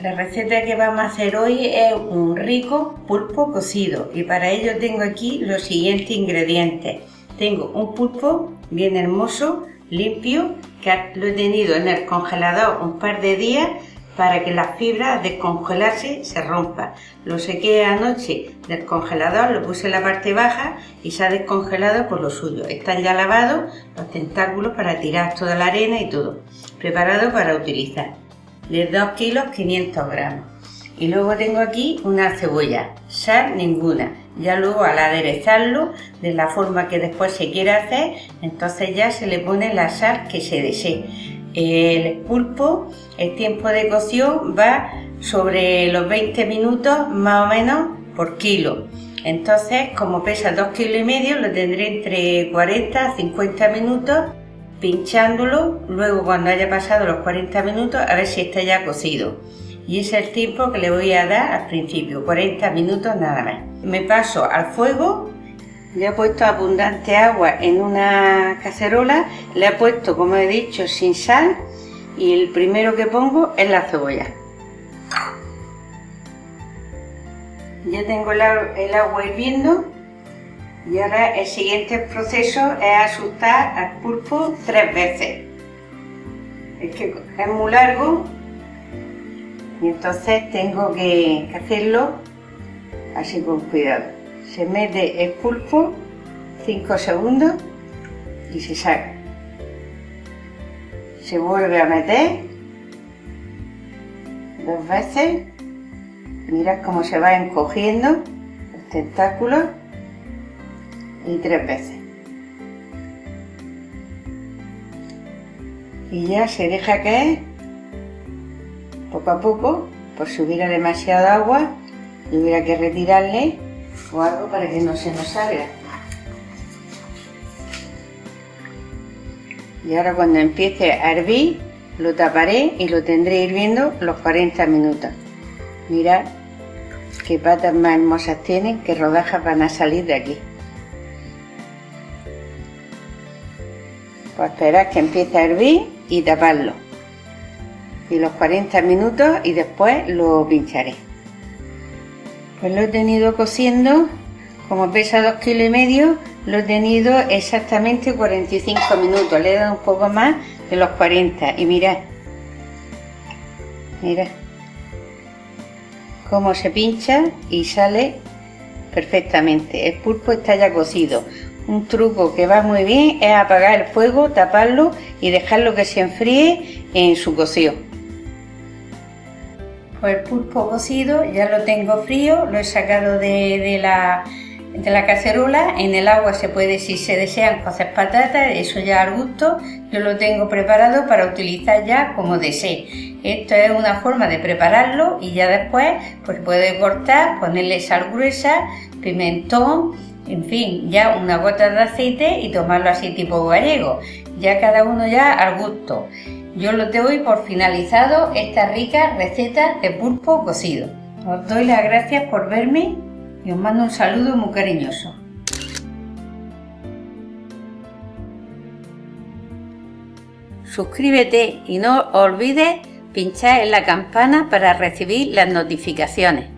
La receta que vamos a hacer hoy es un rico pulpo cocido y para ello tengo aquí los siguientes ingredientes. Tengo un pulpo bien hermoso, limpio, que lo he tenido en el congelador un par de días para que las fibras de descongelarse se rompan. Lo sequé anoche del congelador, lo puse en la parte baja y se ha descongelado por lo suyo. Están ya lavados los tentáculos para tirar toda la arena y todo. Preparado para utilizar. De 2 kilos 500 gramos. Y luego tengo aquí una cebolla, sal ninguna. Ya luego al aderezarlo de la forma que después se quiera hacer, entonces ya se le pone la sal que se desee. El pulpo, el tiempo de cocción va sobre los 20 minutos más o menos por kilo. Entonces, como pesa 2 kilos y medio, lo tendré entre 40 a 50 minutos pinchándolo. Luego, cuando haya pasado los 40 minutos, a ver si está ya cocido. Y ese es el tiempo que le voy a dar al principio, 40 minutos nada más. Me paso al fuego le he puesto abundante agua en una cacerola, le he puesto, como he dicho, sin sal y el primero que pongo es la cebolla. Ya tengo el agua hirviendo y ahora el siguiente proceso es asustar al pulpo tres veces. Es que es muy largo y entonces tengo que hacerlo así con cuidado se mete el pulpo 5 segundos y se saca. Se vuelve a meter dos veces. Mirad cómo se va encogiendo los tentáculos y tres veces. Y ya se deja caer poco a poco, por si hubiera demasiado agua y hubiera que retirarle o algo para que no se nos salga. Y ahora cuando empiece a hervir, lo taparé y lo tendré hirviendo los 40 minutos. Mirad qué patas más hermosas tienen, qué rodajas van a salir de aquí. Pues esperad que empiece a hervir y taparlo. Y los 40 minutos y después lo pincharé. Pues lo he tenido cociendo, como pesa dos kilos y medio, lo he tenido exactamente 45 minutos. Le he dado un poco más de los 40. Y mirad, mirad cómo se pincha y sale perfectamente. El pulpo está ya cocido. Un truco que va muy bien es apagar el fuego, taparlo y dejarlo que se enfríe en su cocción el pulpo cocido ya lo tengo frío, lo he sacado de, la, de la cacerola, en el agua se puede, si se desean, cocer patatas, eso ya al gusto, yo lo tengo preparado para utilizar ya como desee. Esto es una forma de prepararlo y ya después pues puede cortar, ponerle sal gruesa, pimentón, en fin, ya una gota de aceite y tomarlo así tipo gallego, ya cada uno ya al gusto. Yo lo doy por finalizado esta rica receta de pulpo cocido. Os doy las gracias por verme y os mando un saludo muy cariñoso. Suscríbete y no olvides pinchar en la campana para recibir las notificaciones.